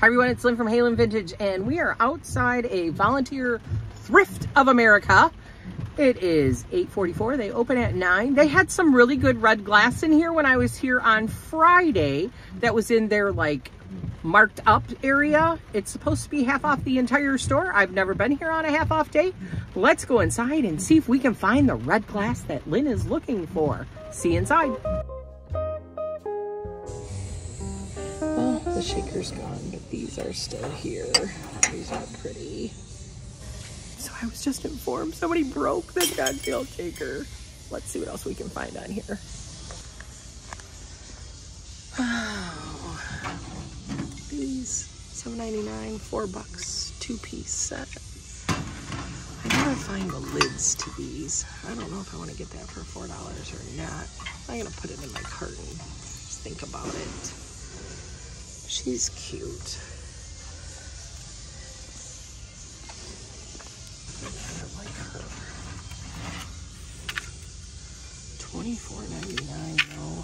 Hi everyone, it's Lynn from Halynn Vintage and we are outside a volunteer thrift of America. It is 8.44, they open at 9. They had some really good red glass in here when I was here on Friday that was in their like marked up area. It's supposed to be half off the entire store. I've never been here on a half off day. Let's go inside and see if we can find the red glass that Lynn is looking for. See inside. Oh, the shaker's gone, these are still here. These are pretty. So I was just informed somebody broke the cocktail shaker. Let's see what else we can find on here. Wow. These, $7.99, four bucks, two piece set. I never find the lids to these. I don't know if I want to get that for $4 or not. I'm going to put it in my carton. Just think about it. She's cute. I like her. Twenty-four ninety-nine though.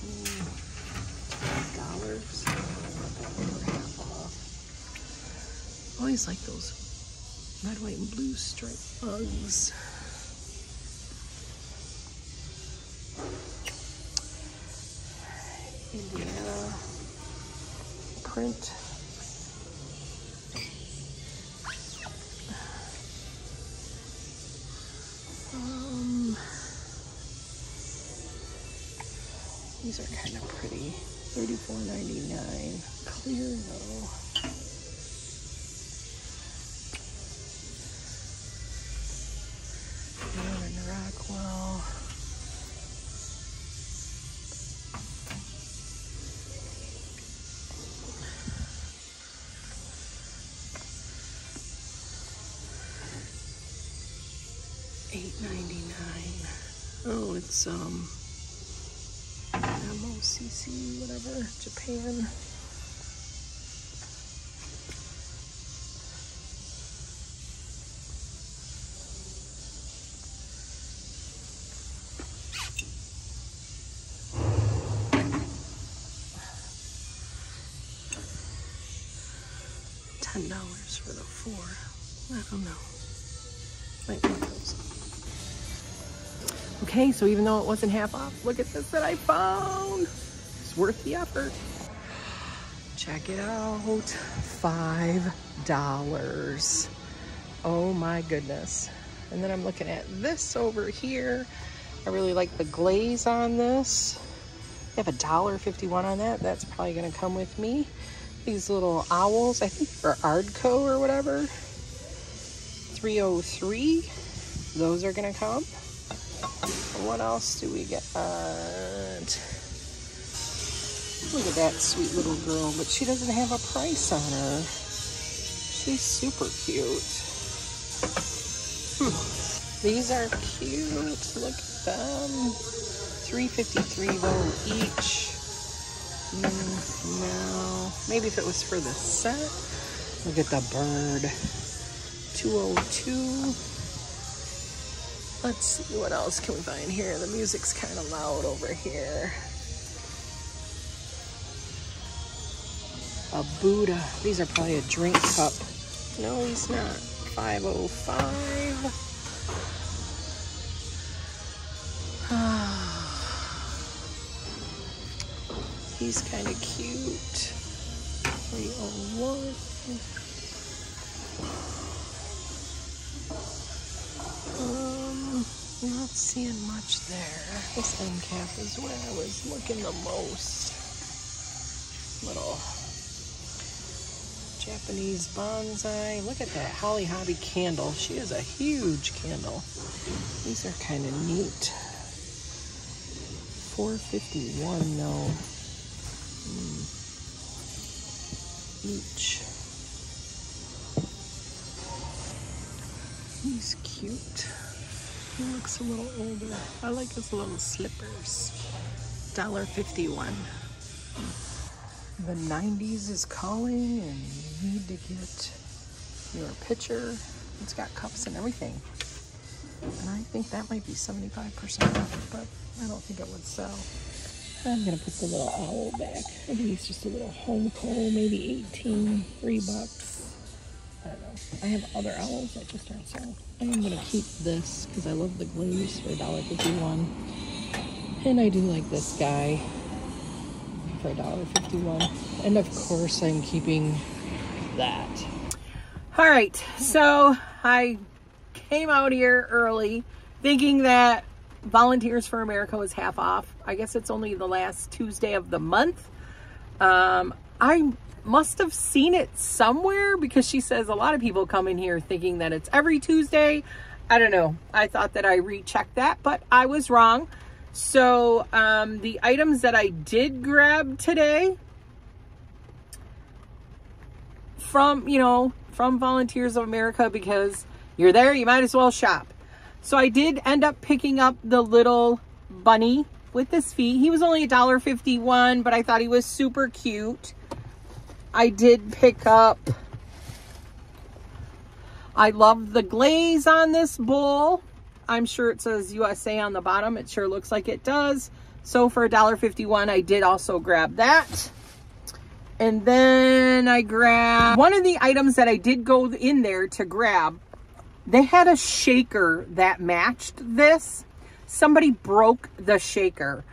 Hmm, Twelve dollars. half off. Always like those red, white, and blue striped bugs. Print. Um, these are kind of pretty. Thirty-four ninety-nine. Clear though. $8.99. Oh, it's um MOCC, whatever, Japan. $10 for the four. I don't know. Might be. Okay, so even though it wasn't half off, look at this that I found. It's worth the effort. Check it out, five dollars. Oh my goodness. And then I'm looking at this over here. I really like the glaze on this. They have a dollar fifty-one on that. That's probably gonna come with me. These little owls, I think are Ardco or whatever. 303. Those are gonna come. What else do we get? Look at that sweet little girl, but she doesn't have a price on her. She's super cute. Hmm. These are cute. Look at them. 353 though each. Mm, no. Maybe if it was for the set. Look at the bird. 202. Let's see what else can we find here. The music's kind of loud over here. A Buddha. These are probably a drink cup. No, he's not. 505. he's kind of cute. 301. Not seeing much there. This end cap is where I was looking the most. Little Japanese bonsai. Look at that Holly Hobbie candle. She is a huge candle. These are kind of neat. 451 no. Mm. Each. He's cute. He looks a little older. I like his little slippers. $1.51. The 90s is calling and you need to get your pitcher. It's got cups and everything. And I think that might be 75% off, but I don't think it would sell. I'm going to put the little owl back. I think he's just a little Homco, maybe 18, three bucks. I have other owls that just aren't so. I am going to keep this because I love the glaze for $1.51. And I do like this guy for $1.51. And of course, I'm keeping that. All right, so I came out here early thinking that Volunteers for America was half off. I guess it's only the last Tuesday of the month. Um, I must have seen it somewhere because she says a lot of people come in here thinking that it's every Tuesday. I don't know. I thought that I rechecked that, but I was wrong. So um, the items that I did grab today from, you know, from Volunteers of America because you're there, you might as well shop. So I did end up picking up the little bunny with his feet. He was only $1.51, but I thought he was super cute. I did pick up, I love the glaze on this bowl. I'm sure it says USA on the bottom. It sure looks like it does. So for $1.51, I did also grab that. And then I grabbed one of the items that I did go in there to grab. They had a shaker that matched this. Somebody broke the shaker.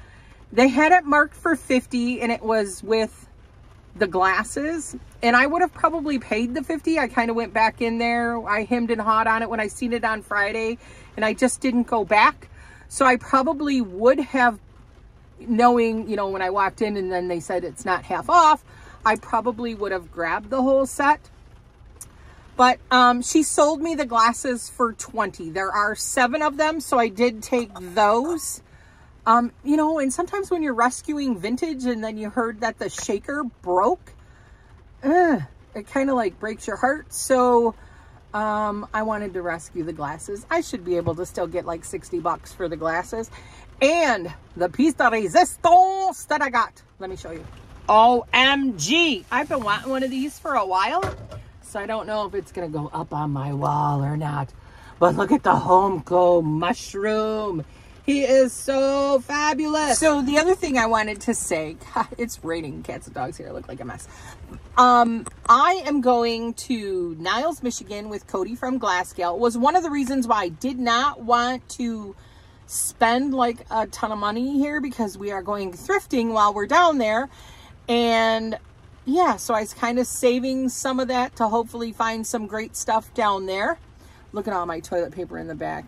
They had it marked for 50 and it was with the glasses and I would have probably paid the 50. I kind of went back in there. I hemmed and hawed on it when I seen it on Friday and I just didn't go back. So I probably would have, knowing, you know, when I walked in and then they said it's not half off, I probably would have grabbed the whole set. But um, she sold me the glasses for 20. There are seven of them, so I did take those. Um, you know, and sometimes when you're rescuing vintage and then you heard that the shaker broke, ugh, it kind of like breaks your heart. So um, I wanted to rescue the glasses. I should be able to still get like 60 bucks for the glasses. And the piece de resistance that I got. Let me show you. OMG. I've been wanting one of these for a while. So I don't know if it's going to go up on my wall or not. But look at the Home Homco mushroom. He is so fabulous. So the other thing I wanted to say, God, it's raining cats and dogs here. I look like a mess. Um, I am going to Niles, Michigan with Cody from Glasgow. It was one of the reasons why I did not want to spend like a ton of money here because we are going thrifting while we're down there. And yeah, so I was kind of saving some of that to hopefully find some great stuff down there. Look at all my toilet paper in the back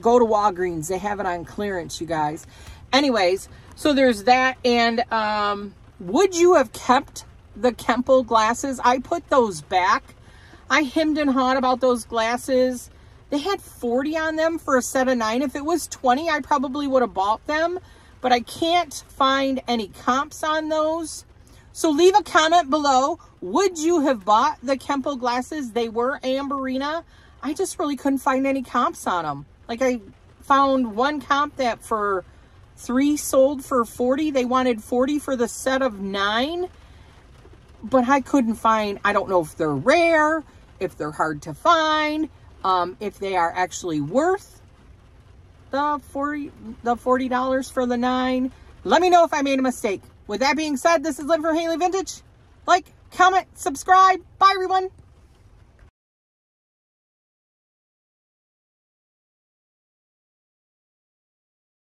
go to Walgreens. They have it on clearance, you guys. Anyways, so there's that. And um, would you have kept the Kemple glasses? I put those back. I hemmed and hawed about those glasses. They had 40 on them for a set of nine. If it was 20, I probably would have bought them. But I can't find any comps on those. So leave a comment below. Would you have bought the Kemple glasses? They were Amberina. I just really couldn't find any comps on them. Like I found one comp that for three sold for 40. They wanted 40 for the set of nine, but I couldn't find, I don't know if they're rare, if they're hard to find, um, if they are actually worth the 40 the $40 for the nine. Let me know if I made a mistake. With that being said, this is Lynn from Halynn Vintage. Like, comment, subscribe. Bye, everyone.